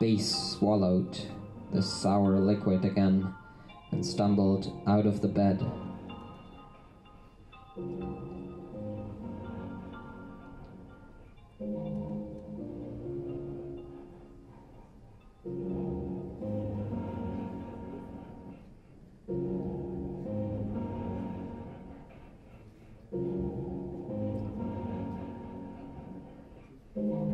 B swallowed the sour liquid again and stumbled out of the bed.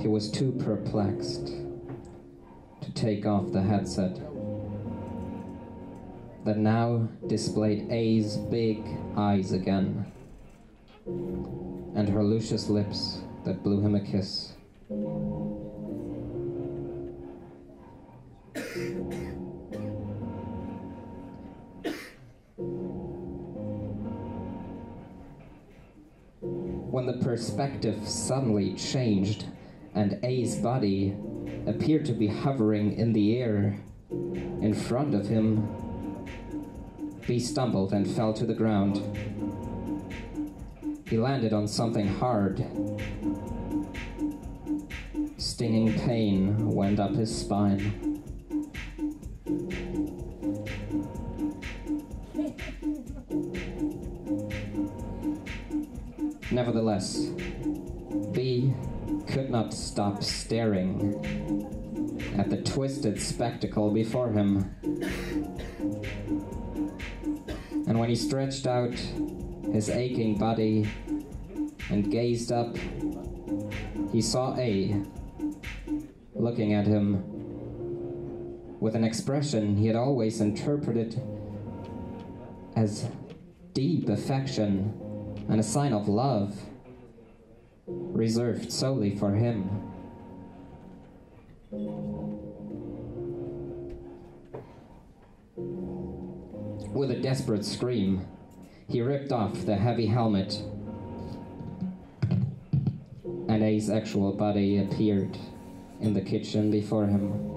He was too perplexed take off the headset that now displayed A's big eyes again and her luscious lips that blew him a kiss. When the perspective suddenly changed and A's body appeared to be hovering in the air in front of him, B stumbled and fell to the ground. He landed on something hard. Stinging pain went up his spine. Nevertheless, B could not stop staring at the twisted spectacle before him. And when he stretched out his aching body and gazed up, he saw A looking at him with an expression he had always interpreted as deep affection and a sign of love reserved solely for him. With a desperate scream, he ripped off the heavy helmet, and A's actual body appeared in the kitchen before him.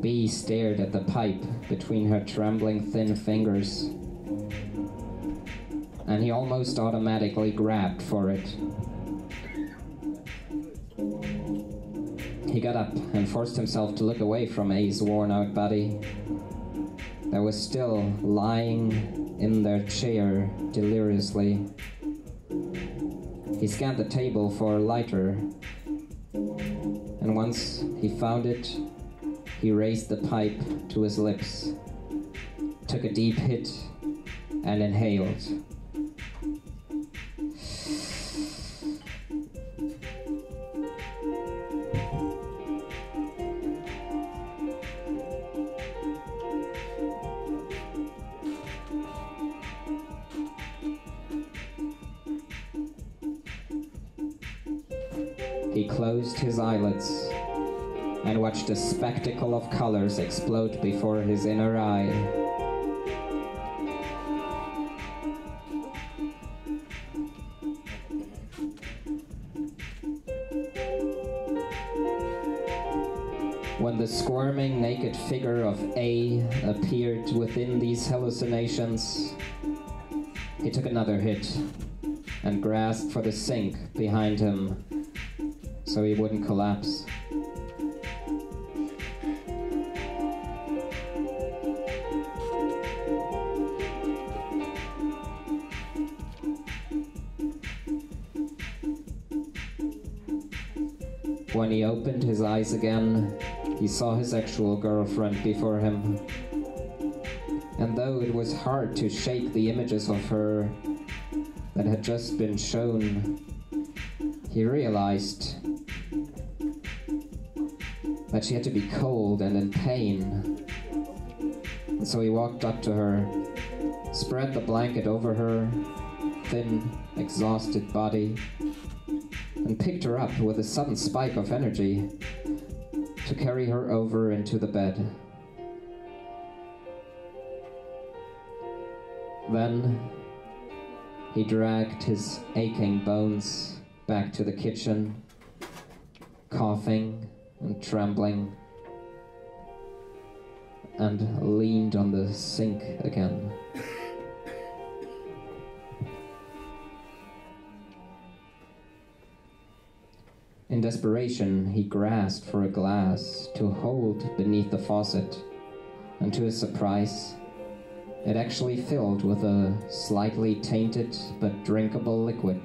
B stared at the pipe between her trembling thin fingers, and he almost automatically grabbed for it. He got up and forced himself to look away from A's worn out body that was still lying in their chair deliriously. He scanned the table for a lighter, and once he found it, he raised the pipe to his lips, took a deep hit, and inhaled. He closed his eyelids and watched a spectacle of colors explode before his inner eye. When the squirming naked figure of A appeared within these hallucinations, he took another hit and grasped for the sink behind him so he wouldn't collapse. When he opened his eyes again, he saw his actual girlfriend before him. And though it was hard to shake the images of her that had just been shown, he realized that she had to be cold and in pain. And so he walked up to her, spread the blanket over her thin, exhausted body, and picked her up with a sudden spike of energy to carry her over into the bed. Then he dragged his aching bones back to the kitchen, coughing and trembling, and leaned on the sink again. In desperation, he grasped for a glass to hold beneath the faucet, and to his surprise, it actually filled with a slightly tainted but drinkable liquid.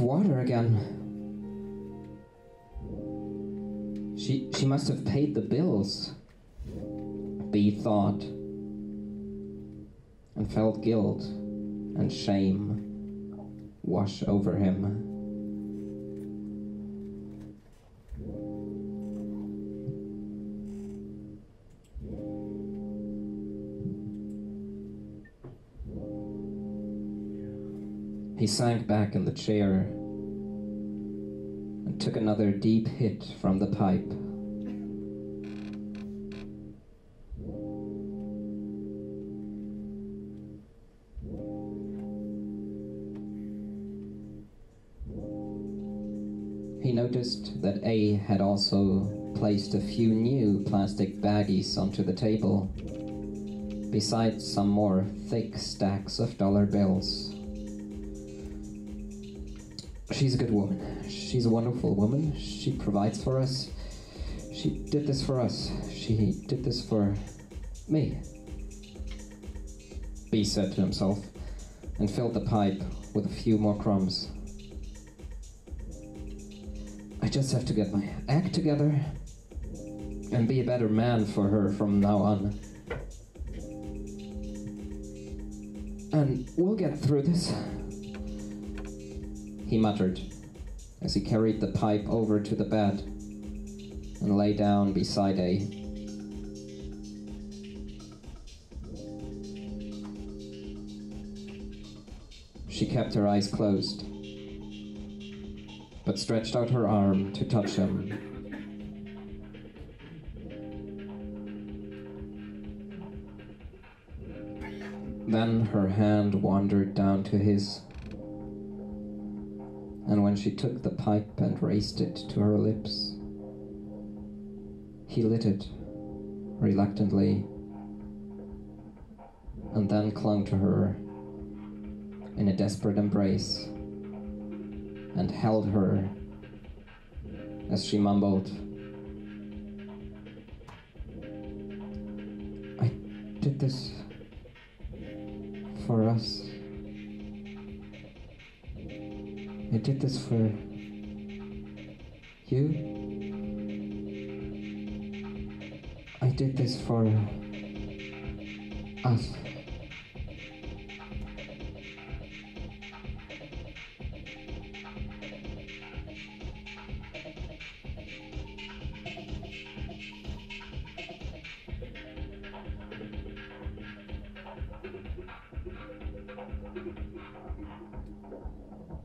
Water again. She, she must have paid the bills, B thought, and felt guilt and shame wash over him. He sank back in the chair and took another deep hit from the pipe. He noticed that A had also placed a few new plastic baggies onto the table, besides some more thick stacks of dollar bills. She's a good woman. She's a wonderful woman. She provides for us. She did this for us. She did this for me. B said to himself, and filled the pipe with a few more crumbs. I just have to get my act together and be a better man for her from now on. And we'll get through this he muttered as he carried the pipe over to the bed and lay down beside A. She kept her eyes closed, but stretched out her arm to touch him. Then her hand wandered down to his and when she took the pipe and raised it to her lips, he lit it reluctantly and then clung to her in a desperate embrace and held her as she mumbled, I did this for us. I did this for you. I did this for us.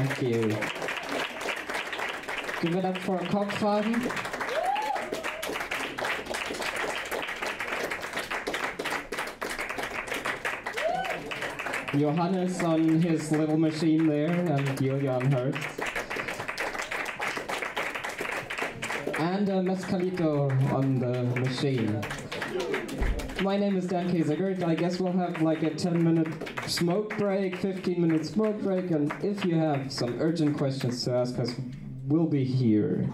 Thank you. Give it up for Kopffarben. Johannes on his little machine there, and Julia on hers. And uh, Mezkalito on the machine. My name is Dan K. Sigurd. I guess we'll have like a 10 minute smoke break, 15 minute smoke break, and if you have some urgent questions to ask us, we'll be here.